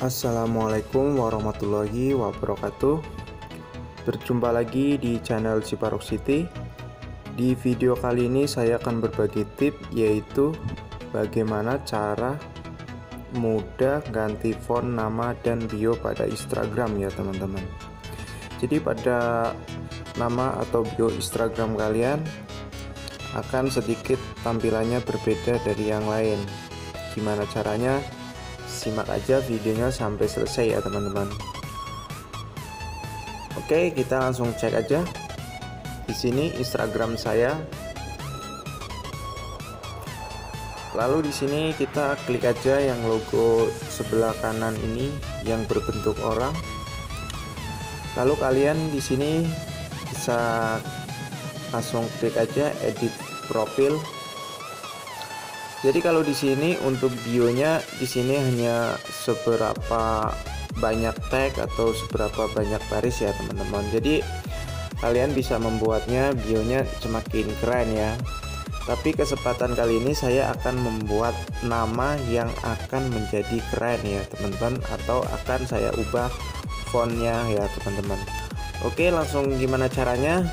Assalamualaikum warahmatullahi wabarakatuh. Berjumpa lagi di channel Ciparok City. Di video kali ini saya akan berbagi tip yaitu Bagaimana cara mudah ganti font nama dan bio pada Instagram ya teman-teman. Jadi pada nama atau bio Instagram kalian akan sedikit tampilannya berbeda dari yang lain. Gimana caranya? Simak aja videonya sampai selesai ya teman-teman. Oke kita langsung cek aja. Di sini Instagram saya. Lalu di sini kita klik aja yang logo sebelah kanan ini yang berbentuk orang. Lalu kalian di sini bisa langsung klik aja edit profil jadi kalau di sini untuk bionya di sini hanya seberapa banyak tag atau seberapa banyak baris ya teman-teman. Jadi kalian bisa membuatnya bionya semakin keren ya. Tapi kesempatan kali ini saya akan membuat nama yang akan menjadi keren ya teman-teman atau akan saya ubah fontnya ya teman-teman. Oke langsung gimana caranya?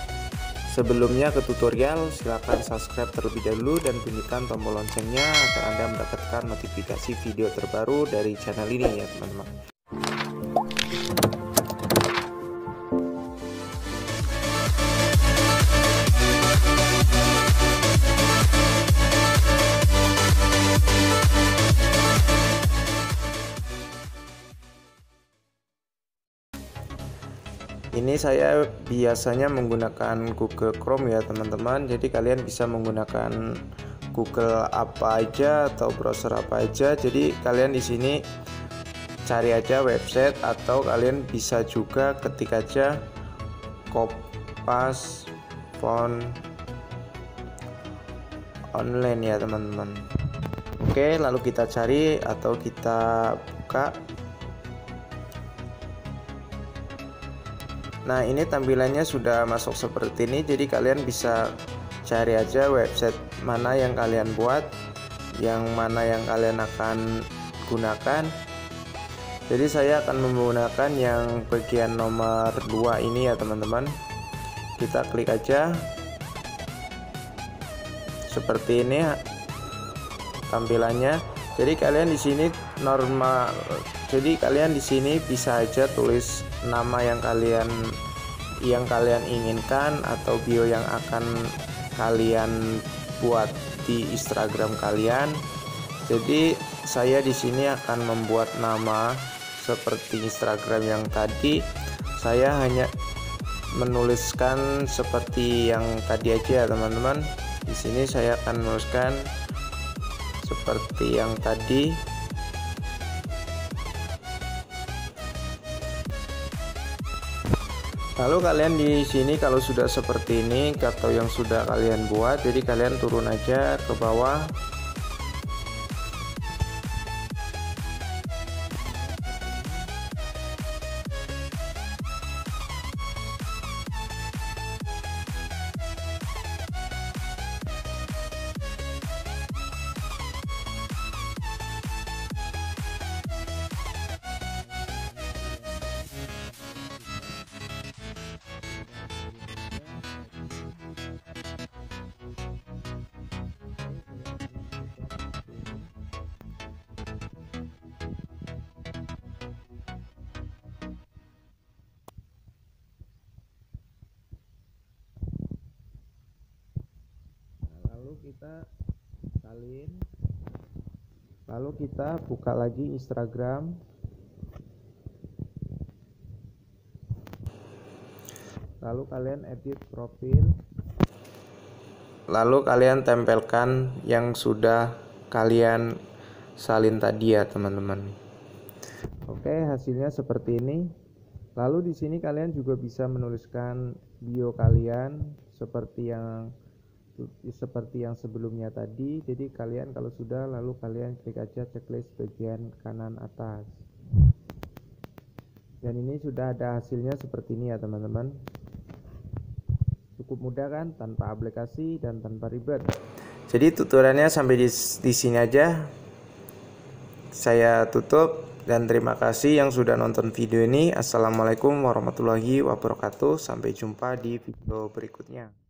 Sebelumnya ke tutorial, silahkan subscribe terlebih dahulu dan bunyikan tombol loncengnya agar Anda mendapatkan notifikasi video terbaru dari channel ini ya teman-teman. Ini saya biasanya menggunakan Google Chrome ya teman-teman. Jadi kalian bisa menggunakan Google apa aja atau browser apa aja. Jadi kalian di sini cari aja website atau kalian bisa juga ketik aja kopas font online ya teman-teman. Oke lalu kita cari atau kita buka Nah ini tampilannya sudah masuk seperti ini jadi kalian bisa cari aja website mana yang kalian buat yang mana yang kalian akan gunakan. Jadi saya akan menggunakan yang bagian nomor 2 ini ya teman-teman. Kita klik aja. Seperti ini tampilannya. Jadi kalian di sini normal jadi kalian di sini bisa aja tulis nama yang kalian yang kalian inginkan atau bio yang akan kalian buat di Instagram kalian. Jadi saya di sini akan membuat nama seperti Instagram yang tadi. Saya hanya menuliskan seperti yang tadi aja teman-teman. Di sini saya akan menuliskan seperti yang tadi Lalu kalian di sini kalau sudah seperti ini atau yang sudah kalian buat, jadi kalian turun aja ke bawah kita salin. Lalu kita buka lagi Instagram. Lalu kalian edit profil. Lalu kalian tempelkan yang sudah kalian salin tadi ya teman-teman. Oke hasilnya seperti ini. Lalu di sini kalian juga bisa menuliskan bio kalian seperti yang seperti yang sebelumnya tadi jadi kalian kalau sudah lalu kalian klik aja checklist bagian kanan atas dan ini sudah ada hasilnya seperti ini ya teman-teman cukup mudah kan tanpa aplikasi dan tanpa ribet jadi tutorialnya sampai di, di sini aja saya tutup dan terima kasih yang sudah nonton video ini. Assalamualaikum warahmatullahi wabarakatuh. Sampai jumpa di video berikutnya.